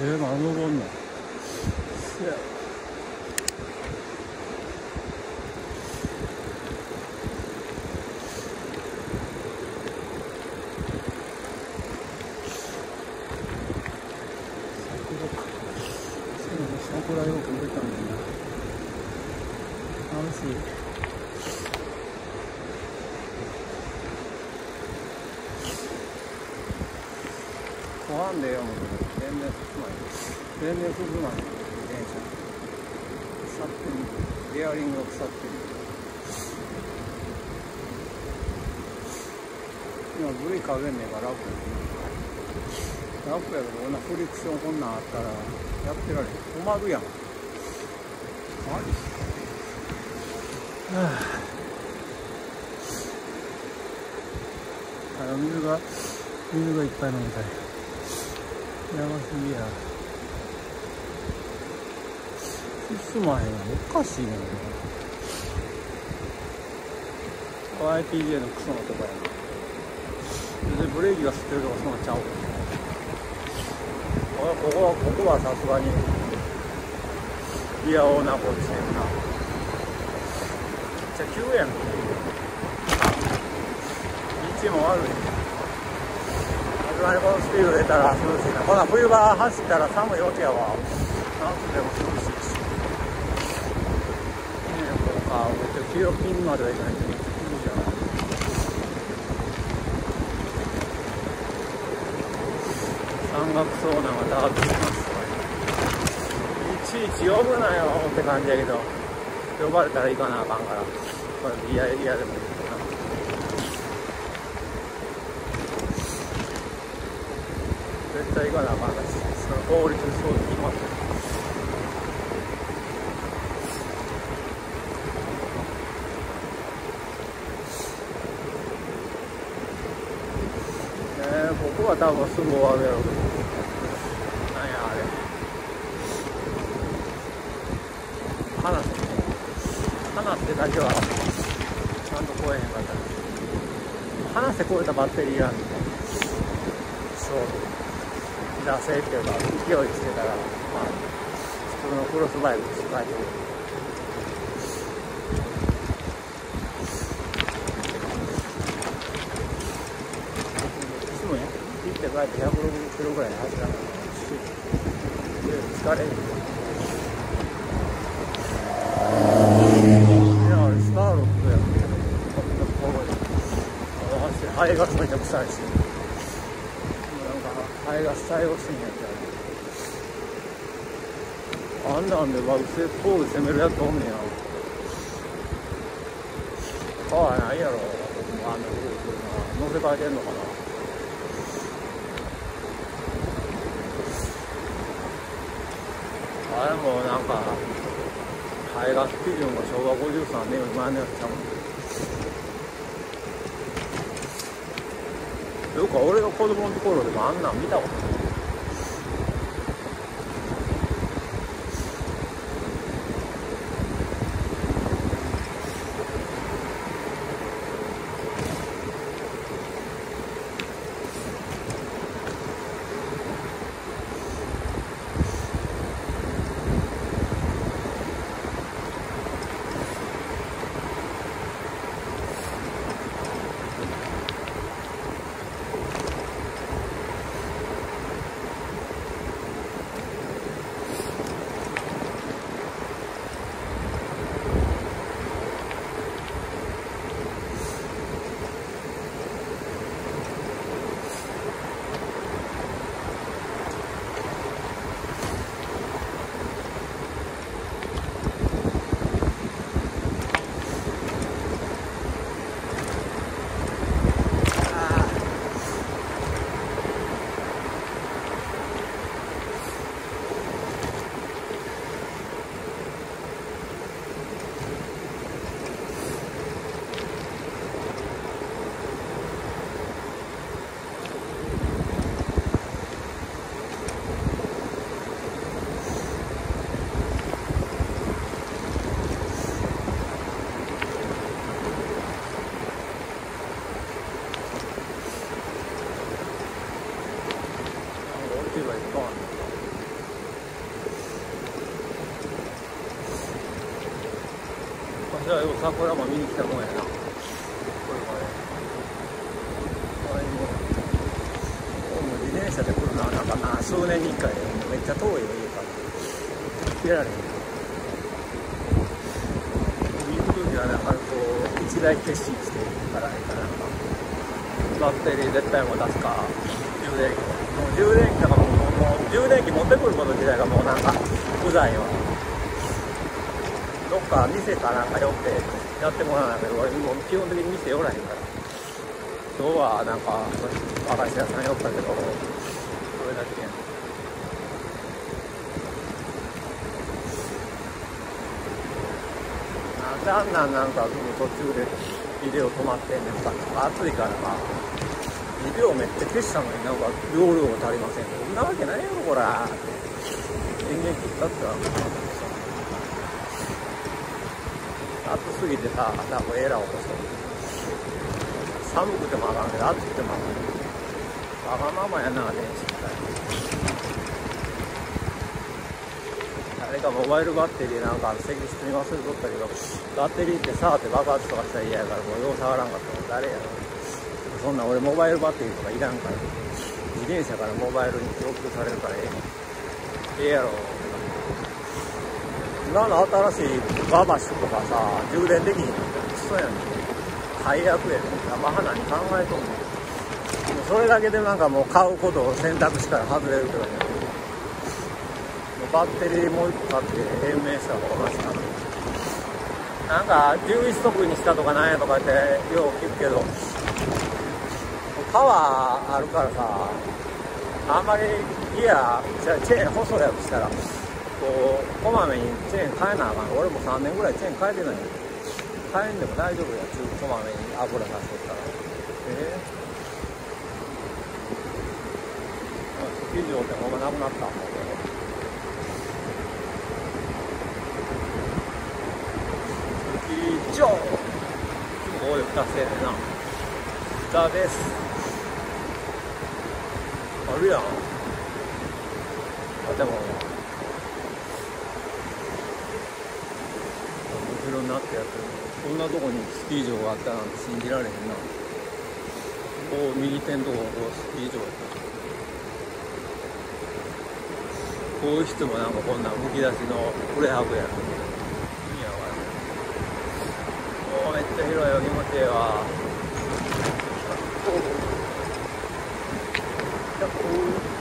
えー、まだ登んの。桜よく出たんな楽しい怖んでよ全然。全然進まない自転車腐ってるベアリングが腐ってる今ブレーキかけんねえから楽や楽やけどこんなフリクションこんなんあったらやってられへん止まるやんマジはああ水が水がいっぱい飲みたい。やばすぎや進まへんおかしいね YPJ のクソのとこやな。でブレーキが吸ってるとかそんなんちゃうあここここはさすがに。いやおうなこっちねんなめっちゃ急やん道も悪いさすがに。このスピード出たら涼しいなこんな冬場走ったら寒いわけやわ夏でも16人まではいかないと山岳遭難は多発しますいちいち呼ぶなよって感じやけど呼ばれたら行かなあかんからこれいやでもいい絶対行かなあかんしその法律そう決まってるここは多分すぐ終わるやろうけどなんやあれ話せ話せだけはちゃんと超えへんかった話せ超えたバッテリーやんそう惰性ってい。うか勢い。つけたらまあ普通のクロスバイク使えてるいつもね行って帰って160キロぐらい走らない疲れるいやあれスターロックやんここに走ってハエガスめちゃ臭いしなんかハエガス対応してんやったらあんなんでバグセポール攻めるやつおんねや。川ないやろ。あんなとこ来るな乗せ替えてんのかな。あれもなんか排ガス基準が昭和53年より前のやつだもん。よく俺が子供の頃でもあんなん見たことない。年はよう桜も見に来たもんやな。これまであもう自転車で来るのはなんかな数年に1回めっちゃ遠いよ家から。来てられへん。行く時はなんかこう一大決心して行からへんかなんかバッテリー絶対持たすか充電器。もう充電器とかももう充電器持ってくること自体がもうなんかうざいわ。どっか店かなんか寄ってやってもらわないけど俺もう基本的に店寄らへんから。今日はなんか和菓子屋さん寄ったけどそれだけや。んなんであんなんなんかその途中でビデオ止まってんねんか。暑いからかビデオめっちゃ消したのになんか容量足りません。そんなわけないよこら。電源切ったって。わ暑すぎてさなんかエラー起こした。寒くてもあかんけど暑くてもあかんわがままやな電子誰かモバイルバッテリーなんか石室に忘れとったけどバッテリーって触って爆発とかしたら嫌やからもうよう触らんかったら誰やろそんな俺モバイルバッテリーとかいらんから自転車からモバイルに供給されるからええええやろ今の新しいガバッシュとかさ充電できひん。のクソやね。ん最悪やねん生花に考えとんねん。それだけでなんかもう買うことを選択肢から外れるけどねもうバッテリーもう一個買って延命した方がマシかな。なんか11速にしたとかなんやとかってよう聞くけど。パワーあるからさあんまりギアチェーン細いやつしたらこうこまめにチェーン変えなあかん。俺も3年ぐらいチェーン変えてない。変えんでも大丈夫や中こまめに油出しとったら。ええー、スキー場ってほんまなくなったもんスキー場ここで2つやねんな。2です。あるやん。建物後なってやってるこんなとこにスキー場があったなんて信じられへんな。こう右手のとここうスキー場やった。こういう人もなんかこんなむき出しのプレハブや意味わおめっちゃ広いよ気持ちいいわ。こう